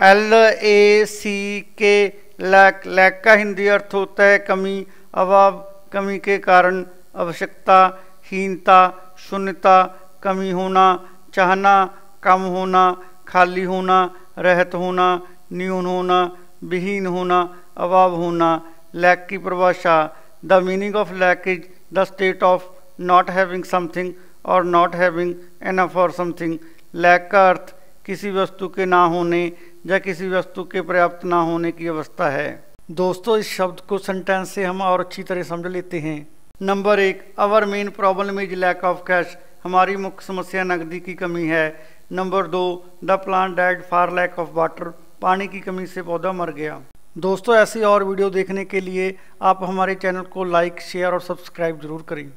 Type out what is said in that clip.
L A सी के lack lack का हिंदी अर्थ होता है कमी, अभाव, कमी के कारण, आवश्यकता, हीनता, शून्यता, कमी होना, चाहना, कम होना, खाली होना, रहत होना, न्यून होना, विहीन होना, अभाव होना, लैक की परिभाषा, the meaning of lack is the state of not having something और not having enough for something. Lack का अर्थ किसी वस्तु के ना होने या किसी वस्तु के पर्याप्त ना होने की अवस्था है। दोस्तों, इस शब्द को सेंटेंस से हम और अच्छी तरह समझ लेते हैं। नंबर एक our main problem is lack of cash हमारी मुख्य समस्या नकदी की कमी है। नंबर दो the plant dead for lack of water पानी की कमी से पौधा मर गया। दोस्तों, ऐसी और वीडियो देखने के लिए आप हमारे चैनल को लाइक शेयर और सब्सक्राइब ज़रूर करें।